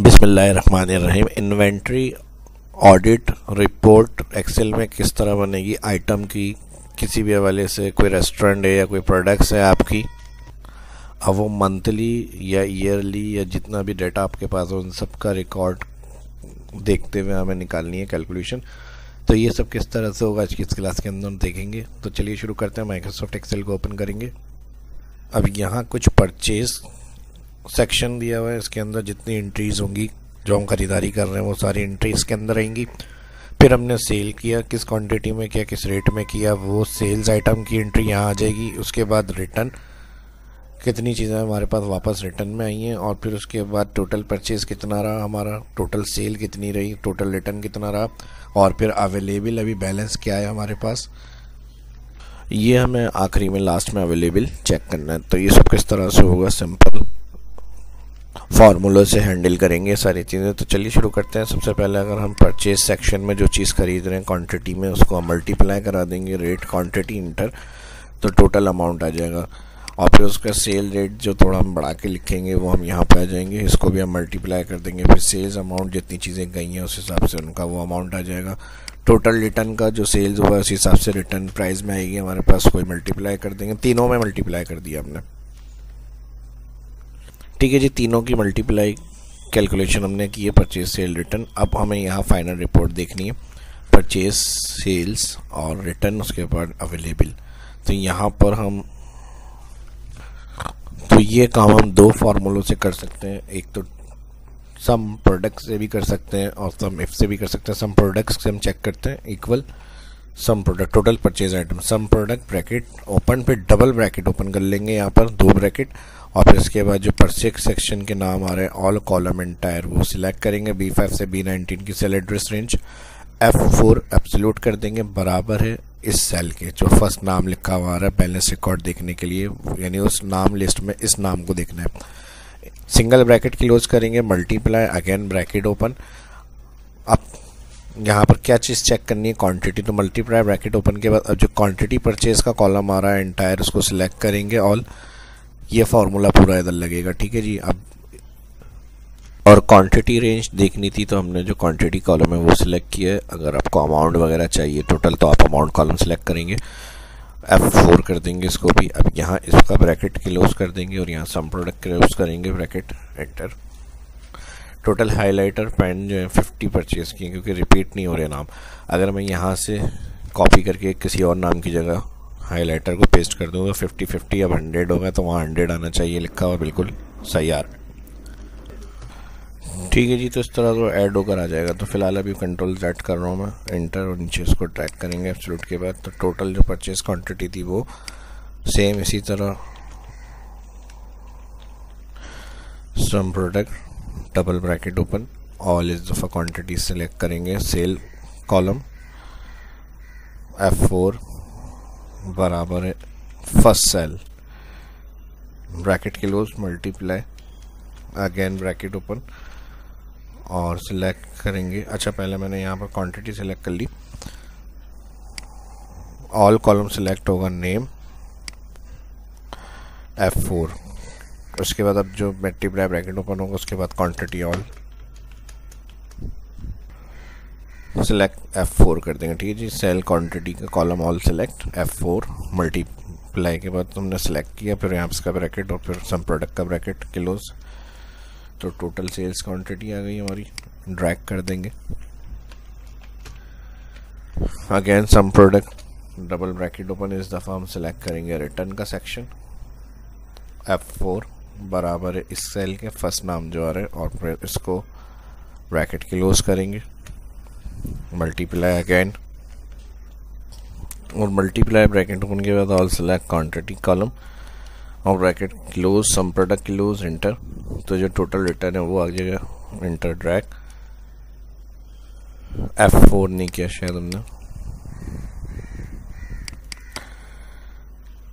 बिसमीम inventory, audit, report, Excel में किस तरह बनेगी? आइटम की किसी भी हवाले से, कोई रेस्टोरेंट है या कोई प्रोडक्ट्स है आपकी? अब वो मंथली या ईयरली या जितना भी डेटा आपके पास हो, उन सब का रिकॉर्ड देखते हुए हमें निकालनी है कैलकुलेशन। तो ये सब किस तरह से होगा, आज की इस क्लास के अंदर देखेंगे। तो चलिए शुरू करते हैं। माइक्रोसॉफ्ट एक्सेल को ओपन करेंगे। अब यहाँ कुछ परचेज़ सेक्शन दिया हुआ है, इसके अंदर जितनी एंट्रीज होंगी, जो हम ख़रीदारी कर रहे हैं, वो सारी एंट्री इसके अंदर रहेंगी फिर हमने सेल किया, किस क्वांटिटी में किया, किस रेट में किया, वो सेल्स आइटम की एंट्री यहाँ आ जाएगी। उसके बाद रिटर्न कितनी चीज़ें हमारे पास वापस रिटर्न में आई हैं, और फिर उसके बाद टोटल परचेज़ कितना रहा, हमारा टोटल सेल कितनी रही टोटल रिटर्न कितना रहा, और फिर अवेलेबल अभी बैलेंस क्या है हमारे पास। ये हमें आखिरी में लास्ट में अवेलेबल चेक करना है। तो ये सब किस तरह से होगा सिंपल फार्मूलों से हैंडल करेंगे सारी चीज़ें। तो चलिए शुरू करते हैं। सबसे पहले अगर हम परचेज सेक्शन में जो चीज़ खरीद रहे हैं क्वांटिटी में, उसको हम मल्टीप्लाई करा देंगे। रेट क्वांटिटी इंटर तो टोटल अमाउंट आ जाएगा। और फिर उसका सेल रेट जो थोड़ा हम बढ़ा के लिखेंगे, वो हम यहाँ पे आ जाएँगे। इसको भी हम मल्टीप्लाई कर देंगे। फिर सेल्स अमाउंट जितनी चीज़ें गई हैं, उस हिसाब से उनका वो अमाउंट आ जाएगा। टोटल रिटर्न का जो सेल्स हुआ उस हिसाब से रिटर्न प्राइस में आएगी। हमारे पास कोई मल्टीप्लाई कर देंगे। तीनों में मल्टीप्लाई कर दिया हमने। ठीक है जी, तीनों की मल्टीप्लाई कैलकुलेशन हमने की है परचेज सेल रिटर्न अब हमें यहाँ फाइनल रिपोर्ट देखनी है। परचेज सेल्स और रिटर्न उसके बाद अवेलेबल तो यहाँ पर हम तो ये काम हम दो फार्मूलों से कर सकते हैं। एक तो सम प्रोडक्ट से भी कर सकते हैं और सम इफ़ से भी कर सकते हैं। सम प्रोडक्ट्स से हम चेक करते हैं equal sum product total purchase item sum product bracket open पे डबल ब्रैकेट ओपन कर लेंगे यहाँ पर, दो ब्रैकेट और फिर इसके बाद जो परचेक सेक्शन के नाम आ रहे हैं ऑल कॉलम एंड टायर वो सिलेक्ट करेंगे बी फाइव से बी नाइनटीन की cell address range F four absolute कर देंगे, बराबर है इस सेल के, जो फ़र्स्ट नाम लिखा हुआ आ रहा है बैलेंस रिकॉर्ड देखने के लिए, यानी उस नाम लिस्ट में इस नाम को देखना है। सिंगल ब्रैकेट क्लोज करेंगे मल्टीप्लाई अगेन ब्रैकेट ओपन अब यहाँ पर क्या चीज़ चेक करनी है? क्वांटिटी तो मल्टीप्लाई ब्रैकेट ओपन के बाद अब जो क्वांटिटी परचेज का कॉलम आ रहा है एंटायर उसको सिलेक्ट करेंगे ऑल ये फार्मूला पूरा इधर लगेगा, ठीक है जी? अब और क्वांटिटी रेंज देखनी थी तो हमने जो क्वांटिटी कॉलम है वो सिलेक्ट किया है। अगर आपको अमाउंट वगैरह चाहिए टोटल तो आप अमाउंट कॉलम सेलेक्ट करेंगे। एफ़ फोर कर देंगे इसको भी। अब यहाँ इसका ब्रैकेट क्लोज कर देंगे और यहाँ सम प्रोडक्ट क्लोज करेंगे bracket enter total highlighter pen जो है फिफ्टी परचेज़ किए क्योंकि रिपीट नहीं हो रहे नाम। अगर मैं यहाँ से कॉपी करके किसी और नाम की जगह हाईलाइटर को पेस्ट कर दूँगा फिफ्टी फिफ्टी अब हंड्रेड होगा तो वहाँ हंड्रेड आना चाहिए लिखा हुआ, बिल्कुल सही आ ठीक है जी तो इस तरह तो ऐड होकर आ जाएगा। तो फ़िलहाल अभी कंट्रोल सेट कर रहा हूँ मैं इंटर और नीचे इसको ट्रैक करेंगे एब्सोल्यूट के बाद। तो टोटल जो परचेज क्वांटिटी थी वो सेम इसी तरह। Sum product double bracket open all is दफ़ा क्वांटिटी सेलेक्ट करेंगे. सेल कॉलम एफ़ फोर बराबर है. First cell bracket close multiply again bracket open और सिलेक्ट करेंगे. अच्छा पहले मैंने यहाँ पर क्वांटिटी सिलेक्ट कर ली. ऑल कॉलम सिलेक्ट होगा. नेम एफ़ फोर उसके बाद अब जो मल्टीप्लाई ब्रैकेट ओपन होगा, उसके बाद quantity all select F four कर देंगे, ठीक है जी? सेल क्वांटिटी का column all select F four multiply के बाद तुमने सेलेक्ट किया, फिर यहाँ इसका ब्रैकेट और फिर सम प्रोडक्ट का ब्रैकेट किलोज तो टोटल सेल्स क्वांटिटी आ गई हमारी ड्रैग कर देंगे। Again sum product double bracket open इस दफ़ा हम सेलेक्ट करेंगे रिटर्न का सेक्शन एफ़ फोर बराबर है इस सेल के फ़र्स्ट नाम जो आ रहे हैं और फिर इसको ब्रैकेट क्लोज करेंगे। मल्टीप्लाई अगेन और मल्टीप्लाई ब्रैकेट ओपन के बाद ऑल सेलेक्ट क्वांटिटी कॉलम और bracket close sum product close enter तो जो टोटल रिटर्न है वो आ जाएगा इंटर ड्रैक एफ़ फोर नहीं किया शायद हमने।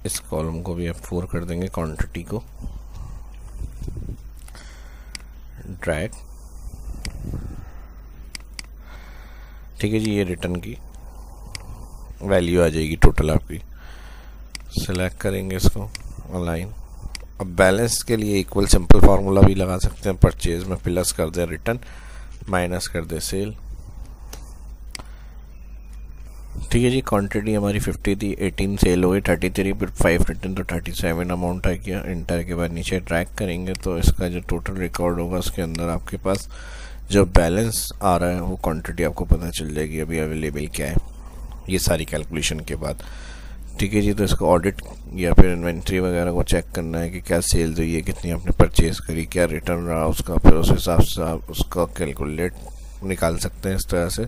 इस कॉलम को भी एफ़ फोर कर देंगे क्वांटिटी को। ड्रैग ठीक है जी, ये रिटर्न की वैल्यू आ जाएगी टोटल आपकी। सेलेक्ट करेंगे इसको ऑनलाइन अब बैलेंस के लिए इक्वल सिंपल फार्मूला भी लगा सकते हैं। परचेज में प्लस कर दें रिटर्न माइनस कर दें सेल ठीक है जी क्वांटिटी हमारी 50 थी 18 सेल हो गई 33 फिर 5 रिटर्न तो 37 अमाउंट आ गया इंटर के बाद नीचे ट्रैक करेंगे तो इसका जो टोटल रिकॉर्ड होगा, उसके अंदर आपके पास जो बैलेंस आ रहा है, वो क्वांटिटी आपको पता चल जाएगी अभी अवेलेबल क्या है, ये सारी कैलकुलेशन के बाद। ठीक है जी तो इसको ऑडिट या फिर इन्वेंट्री वगैरह को चेक करना है कि क्या सेल्स हुई है, कितनी आपने परचेज करी, क्या रिटर्न रहा, उसका फिर उस हिसाब से आप उसका कैलकुलेट निकाल सकते हैं इस तरह से।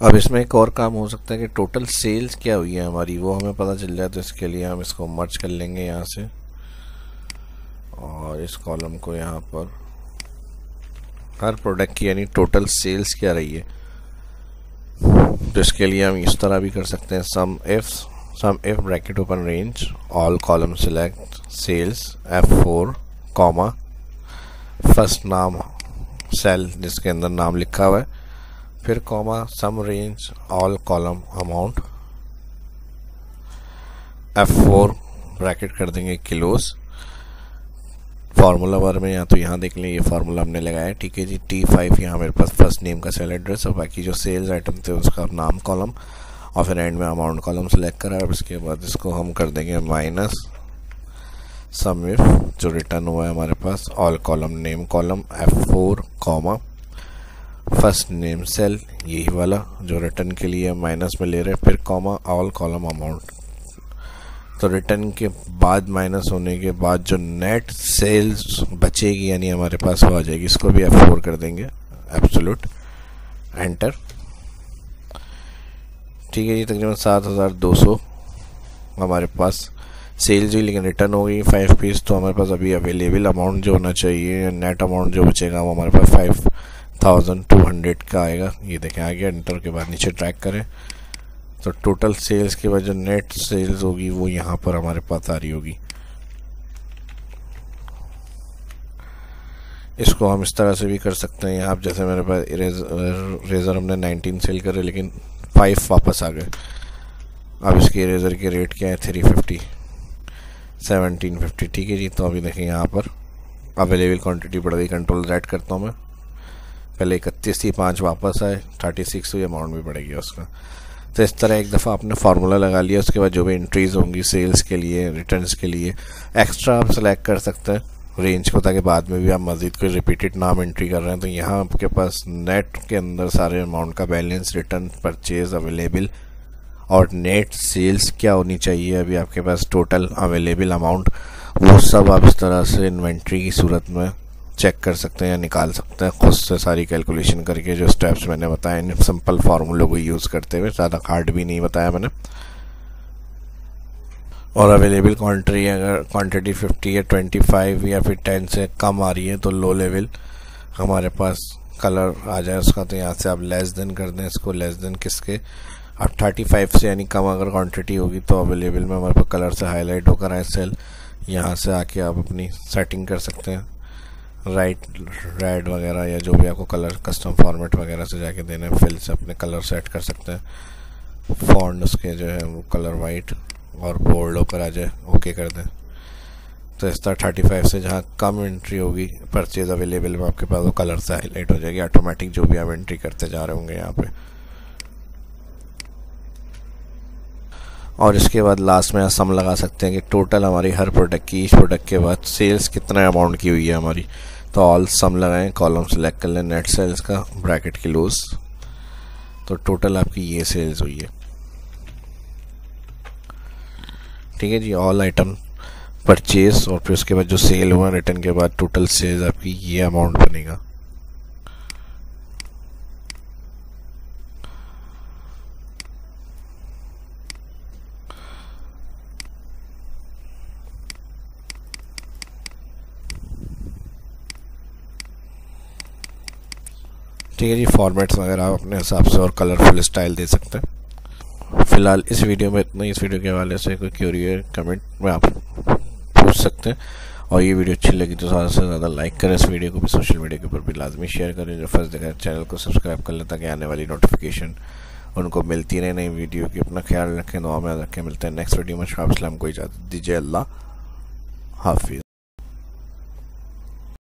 अब इसमें एक और काम हो सकता है कि टोटल सेल्स क्या हुई है हमारी? वो हमें पता चल जाए तो इसके लिए हम इसको मर्ज कर लेंगे यहाँ से। और इस कॉलम को यहाँ पर। हर प्रोडक्ट की यानी टोटल सेल्स क्या रही है? तो इसके लिए हम इस तरह भी कर सकते हैं। Sum if sum if bracket open range all column select sales F four comma first नाम सेल जिसके अंदर नाम लिखा हुआ है। फिर comma sum range all column amount F four bracket कर देंगे किलोस फार्मूला बार में या तो यहाँ देख लें, ये फार्मूला हमने लगाया ठीक है जी. टी फाइव यहाँ मेरे पास फ़र्स्ट नेम का सेल एड्रेस और बाकी जो सेल्स आइटम थे उसका नाम कॉलम और फिर एंड में अमाउंट कॉलम सेलेक्ट करा और उसके बाद इसको हम कर देंगे माइनस सम इफ़ जो रिटर्न हुआ है हमारे पास all column name column F four comma first name cell, यही वाला, जो रिटर्न के लिए माइनस में ले रहे हैं, फिर कॉमा ऑल कॉलम अमाउंट तो रिटर्न के बाद माइनस होने के बाद जो नेट सेल्स बचेगी, यानी हमारे पास वो आ जाएगी, इसको भी एफ़ फोर कर देंगे एब्सोल्यूट एंटर ठीक है जी, तकरीबन सात हज़ार दो सौ हमारे पास सेल्स हुई, लेकिन रिटर्न हो गई फाइव पीस तो हमारे पास अभी अवेलेबल अमाउंट जो होना चाहिए नेट अमाउंट जो बचेगा, वो हमारे पास फाइव थाउज़ेंड टू हंड्रेड का आएगा। ये देखें आ गया इंटर के बाद नीचे ट्रैक करें। तो टोटल सेल्स के बाद जो नेट सेल्स होगी, वो यहाँ पर हमारे पास आ रही होगी। इसको हम इस तरह से भी कर सकते हैं। आप जैसे मेरे पास रेज़र हमने 19 सेल करे, लेकिन 5 वापस आ गए। अब इसके इरेज़र के रेट क्या है? 350 1750 ठीक है जी? तो अभी देखें यहाँ पर अवेलेबल क्वांटिटी बढ़ गई। कंट्रोल रेड करता हूँ मैं। पहले इकतीस थी, पाँच वापस आए थर्टी सिक्स हुई अमाउंट भी बढ़ेगी उसका। तो इस तरह एक दफ़ा आपने फार्मूला लगा लिया, उसके बाद जो भी एंट्रीज होंगी सेल्स के लिए रिटर्न्स के लिए एक्स्ट्रा आप सेलेक्ट कर सकते हैं रेंज को, ताकि बाद में भी आप मज़ीद कोई रिपीटेड नाम एंट्री कर रहे हैं तो यहाँ आपके पास नेट के अंदर सारे अमाउंट का बैलेंस रिटर्न परचेज अवेलेबल और नेट सेल्स क्या होनी चाहिए, अभी आपके पास टोटल अवेलेबल अमाउंट वो सब आप इस तरह से इन्वेंट्री की सूरत में चेक कर सकते हैं या निकाल सकते हैं। खुद से सारी कैलकुलेशन करके जो स्टेप्स मैंने बताए, इन सिंपल फार्मूले को यूज़ करते हुए, ज़्यादा हार्ड भी नहीं बताया मैंने। और अवेलेबल क्वांटिटी अगर क्वांटिटी 50 या 25 या फिर 10 से कम आ रही है तो लो लेवल हमारे पास कलर आ जाए उसका तो यहाँ से आप लेस देन कर दें इसको। लेस देन किसके? अब 35 से यानी कम अगर क्वांटिटी होगी तो अवेलेबल में हमारे पास कलर से हाईलाइट होकर आए सेल यहाँ से आके आप अपनी सेटिंग कर सकते हैं। राइट रेड वगैरह या जो भी आपको कलर कस्टम फॉर्मेट वगैरह से जाके देना फिल से अपने कलर सेट कर सकते हैं। फॉन्ट उसके जो है वो कलर वाइट और बोल्ड होकर आ जाए ओके कर दें। तो इस तरह थर्टी फाइव से जहाँ कम एंट्री होगी परचेज अवेलेबल में आपके पास वो कलर से हाईलाइट हो जाएगी। ऑटोमेटिक जो भी आप एंट्री करते जा रहे होंगे यहाँ पे। और इसके बाद लास्ट में सम लगा सकते हैं कि टोटल हमारी हर प्रोडक्ट की, इस प्रोडक्ट के बाद सेल्स कितना अमाउंट की हुई है हमारी। तो ऑल सम लगाएँ कॉलम सेलेक्ट कर लें नेट सेल्स का ब्रैकेट क्लोज लूज तो टोटल आपकी ये सेल्स हुई है। ठीक है जी ऑल आइटम परचेज और फिर उसके बाद जो सेल हुआ रिटर्न के बाद टोटल सेल्स आपकी ये अमाउंट बनेगा। ठीक है जी फॉर्मेट्स वगैरह आप अपने हिसाब से और कलरफुल स्टाइल दे सकते हैं। फ़िलहाल इस वीडियो में इतना ही। इस वीडियो के हवाले से कोई क्यूरी कमेंट में आप पूछ सकते हैं। और ये वीडियो अच्छी लगी तो ज़्यादा से ज़्यादा लाइक करें। इस वीडियो को भी सोशल मीडिया के ऊपर भी लाजमी शेयर करें। जो फ़र्स्ट देखा चैनल को सब्सक्राइब कर लें ताकि आने वाली नोटिफिकेशन उनको मिलती रहे नई वीडियो की। अपना ख्याल रखें, दुआ में रखें। मिलते हैं नेक्स्ट वीडियो में। शाह इस्लाम को इजाज़त दीजिए। अल्लाह हाफिज़।